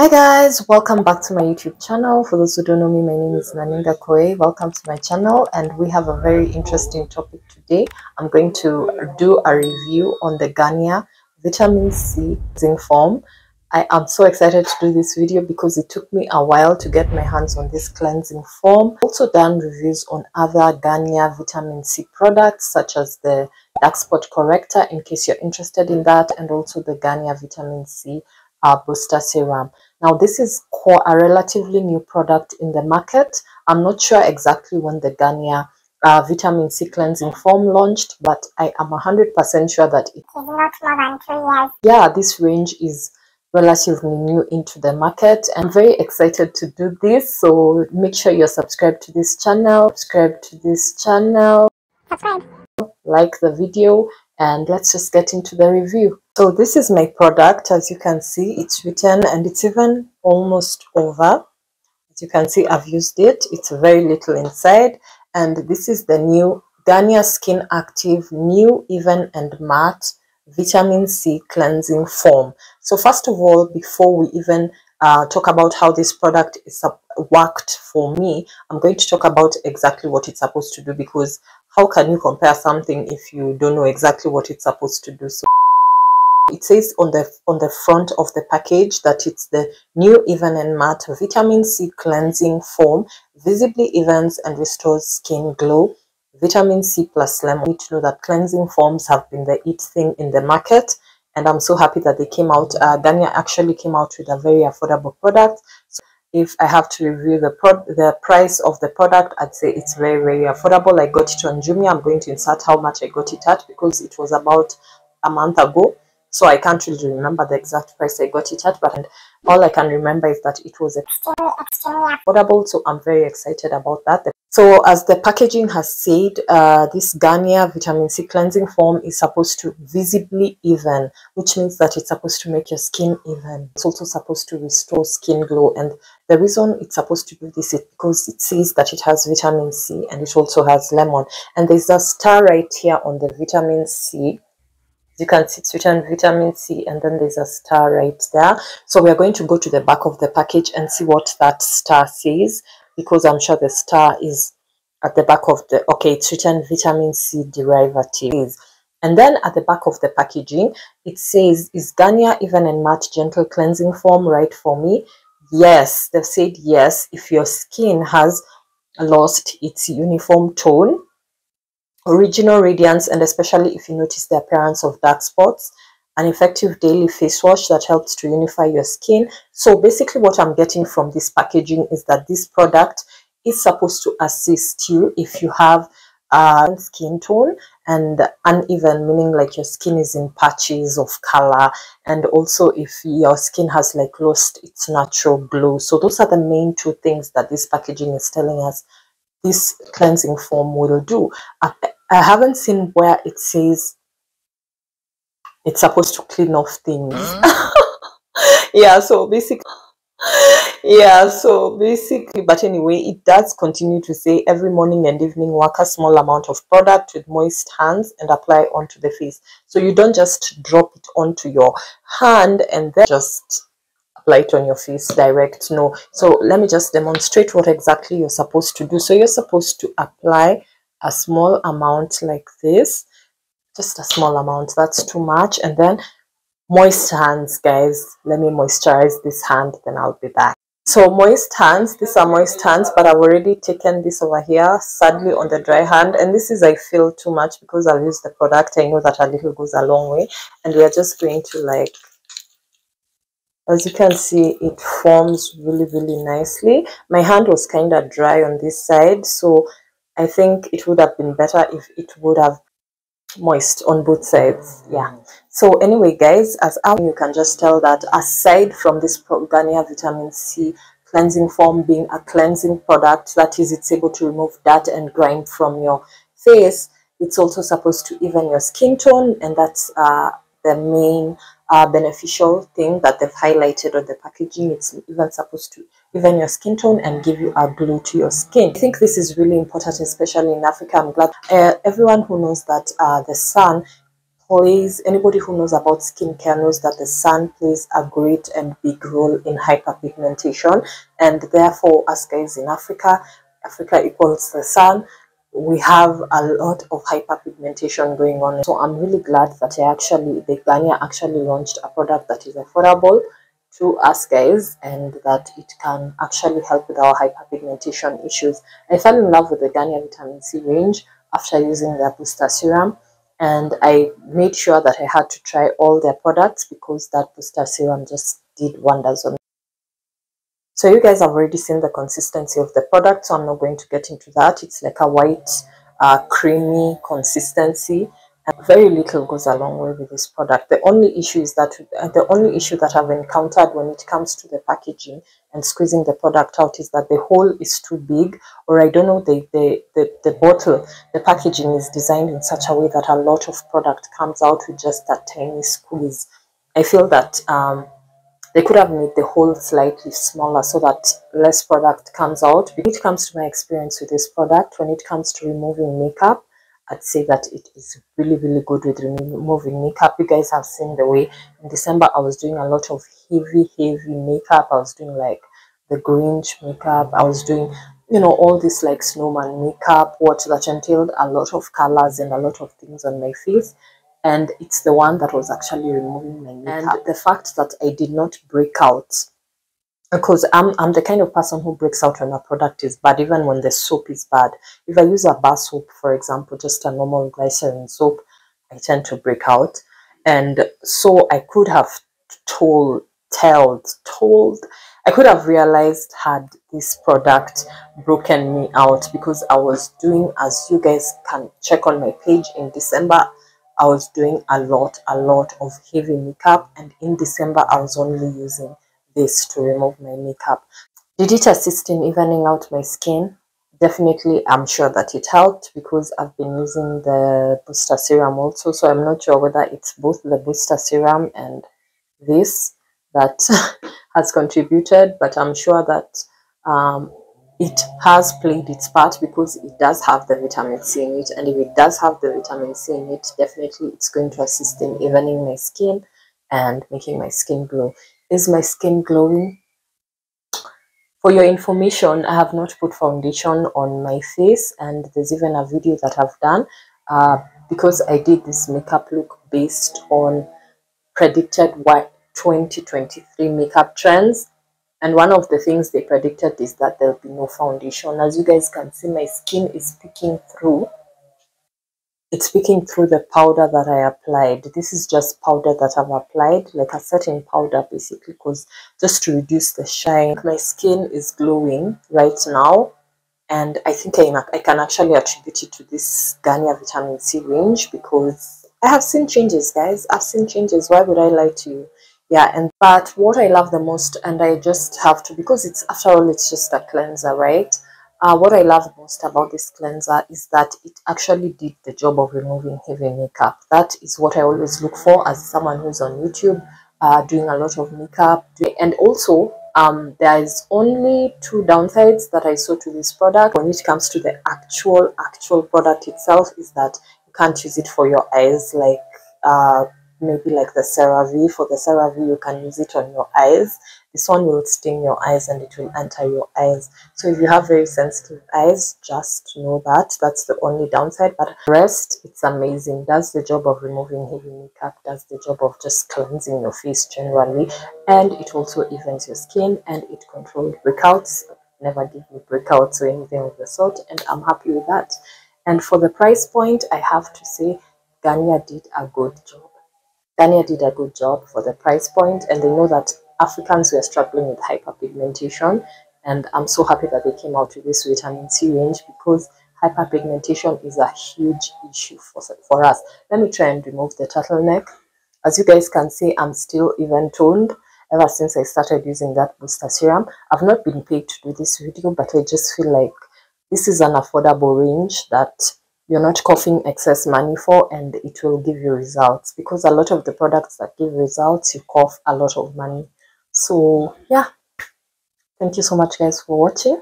Hi guys, welcome back to my YouTube channel. For those who don't know me, my name is Naninga Koei. Welcome to my channel and we have a very interesting topic today. I'm going to do a review on the Garnier Vitamin C Zinc Foam. I am so excited to do this video because it took me a while to get my hands on this cleansing foam. Also done reviews on other Garnier Vitamin C products such as the Dark Spot Corrector in case you're interested in that and also the Garnier Vitamin C uh, booster serum. Now this is a relatively new product in the market. I'm not sure exactly when the Garnier uh, vitamin C cleansing foam launched, but I am 100% sure that it is not more than two years. Yeah, this range is relatively new into the market. I'm very excited to do this, so make sure you're subscribed to this channel, subscribe to this channel, subscribe, like the video, and let's just get into the review. So this is my product. As you can see, it's written and it's even almost over. As you can see, I've used it. It's very little inside. And this is the new Garnier Skin Active New Even and Matte Vitamin C Cleansing Foam. So first of all, before we even uh, talk about how this product is worked for me, I'm going to talk about exactly what it's supposed to do because how can you compare something if you don't know exactly what it's supposed to do? So it says on the on the front of the package that it's the new even and matte vitamin c cleansing foam visibly evens and restores skin glow. Vitamin c plus lemon. You need to know that cleansing foams have been the it thing in the market and i'm so happy that they came out. Uh, Garnier actually came out with a very affordable product. So if i have to review the pro the price of the product i'd say it's very very affordable i got it on jumia i'm going to insert how much i got it at because it was about a month ago so I can't really remember the exact price I got it at, but all I can remember is that it was extremely, extremely affordable. So I'm very excited about that. So as the packaging has said, uh, this Garnier Vitamin C Cleansing Foam is supposed to visibly even, which means that it's supposed to make your skin even. It's also supposed to restore skin glow. And the reason it's supposed to do this is because it says that it has vitamin C and it also has lemon. And there's a star right here on the vitamin C you can see it's written vitamin C and then there's a star right there. So we are going to go to the back of the package and see what that star says because I'm sure the star is at the back of the, okay, it's written vitamin C derivatives. And then at the back of the packaging, it says, is Garnier even and matte gentle cleansing foam right for me? Yes, they've said yes if your skin has lost its uniform tone original radiance and especially if you notice the appearance of dark spots an effective daily face wash that helps to unify your skin so basically what i'm getting from this packaging is that this product is supposed to assist you if you have a skin tone and uneven meaning like your skin is in patches of color and also if your skin has like lost its natural glow so those are the main two things that this packaging is telling us this cleansing foam will do. I, I haven't seen where it says it's supposed to clean off things. Hmm? yeah, so basically, yeah, so basically, but anyway, it does continue to say every morning and evening work a small amount of product with moist hands and apply onto the face. So you don't just drop it onto your hand and then just apply it on your face direct no so let me just demonstrate what exactly you're supposed to do so you're supposed to apply a small amount like this just a small amount that's too much. And then moist hands guys. Let me moisturize this hand then i'll be back. So moist hands these are moist hands but i've already taken this over here sadly on the dry hand. And this is i feel too much because i've used the product. I know that a little goes a long way. And we are just going to like as you can see it forms really really nicely. My hand was kind of dry on this side so i think it would have been better if it would have moist on both sides yeah. So anyway guys as I, you can just tell that aside from this Garnier vitamin c cleansing foam being a cleansing product that is it's able to remove dirt and grime from your face it's also supposed to even your skin tone and that's uh, the main uh, beneficial thing that they've highlighted on the packaging. It's even supposed to even your skin tone and give you a glow to your skin. I think this is really important, especially in Africa. I'm glad uh, everyone who knows that uh, the sun plays anybody who knows about skincare knows that the sun plays a great and big role in hyperpigmentation and therefore, us guys in africa africa equals the sun we have a lot of hyperpigmentation going on so i'm really glad that i actually the Garnier actually launched a product that is affordable to us guys and that it can actually help with our hyperpigmentation issues i fell in love with the Garnier vitamin c range after using their booster serum and I made sure that I had to try all their products because that booster serum just did wonders on. So you guys have already seen the consistency of the product, so I'm not going to get into that. It's like a white, uh, creamy consistency And very little goes a long way with this product. The only issue is that uh, the only issue that I've encountered when it comes to the packaging and squeezing the product out is that the hole is too big, or I don't know the the the, the bottle, the packaging is designed in such a way that a lot of product comes out with just a tiny squeeze. I feel that um, they could have made the hole slightly smaller so that less product comes out. When it comes to my experience with this product, when it comes to removing makeup, I'd say that it is really, really good with removing makeup. You guys have seen the way in December I was doing a lot of heavy, heavy makeup. I was doing like the Grinch makeup. I was doing, you know, all this like snowman makeup, what that entailed a lot of colors and a lot of things on my face. And it's the one that was actually removing my makeup. And the fact that I did not break out because I'm I'm the kind of person who breaks out when a product is bad, even when the soap is bad. If I use a bar soap, for example, just a normal glycerin soap, I tend to break out. And so I could have told, told, told, I could have realized had this product broken me out because I was doing, as you guys can check on my page in December, I was doing a lot, a lot of heavy makeup. And in December, I was only using this to remove my makeup. Did it assist in evening out my skin? Definitely, I'm sure that it helped because I've been using the booster serum also. So I'm not sure whether it's both the booster serum and this that has contributed, but I'm sure that um, it has played its part because it does have the vitamin C in it. And if it does have the vitamin C in it, definitely it's going to assist in evening my skin and making my skin glow. Is my skin glowing? For your information, I have not put foundation on my face and there's even a video that I've done uh, because I did this makeup look based on predicted what 2023 makeup trends and one of the things they predicted is that there'll be no foundation as you guys can see my skin is peeking through it's peeking through the powder that I applied. This is just powder that I've applied, like a setting powder basically, because just to reduce the shine. My skin is glowing right now, and I think I, I can actually attribute it to this Garnier Vitamin C range because I have seen changes, guys. I've seen changes. Why would I lie to you? Yeah, and but what I love the most, and I just have to, because it's after all, it's just a cleanser, right? Uh, what I love most about this cleanser is that it actually did the job of removing heavy makeup. That is what I always look for as someone who's on YouTube uh, doing a lot of makeup. And also, um, there is only two downsides that I saw to this product when it comes to the actual, actual product itself is that you can't use it for your eyes like uh, maybe like the CeraVe. For the CeraVe, you can use it on your eyes. This one will sting your eyes and it will enter your eyes. So if you have very sensitive eyes, just know that. That's the only downside. But rest, it's amazing. Does the job of removing heavy makeup, does the job of just cleansing your face generally. And it also evens your skin and it controls breakouts. Never give me breakouts or anything of the sort. And I'm happy with that. And for the price point, I have to say Garnier did a good job. Garnier did a good job for the price point and they know that Africans were struggling with hyperpigmentation and I'm so happy that they came out with this vitamin C range because hyperpigmentation is a huge issue for, for us. Let me try and remove the turtleneck. As you guys can see, I'm still even toned ever since I started using that booster serum. I've not been paid to do this video, but I just feel like this is an affordable range that you're not coughing excess money for and it will give you results. Because a lot of the products that give results you cough a lot of money. So yeah. Thank you so much guys for watching.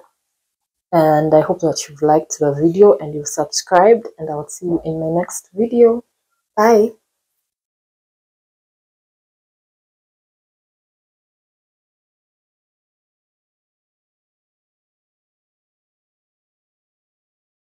And i hope that you've liked the video and you've subscribed and i'll see you in my next video. Bye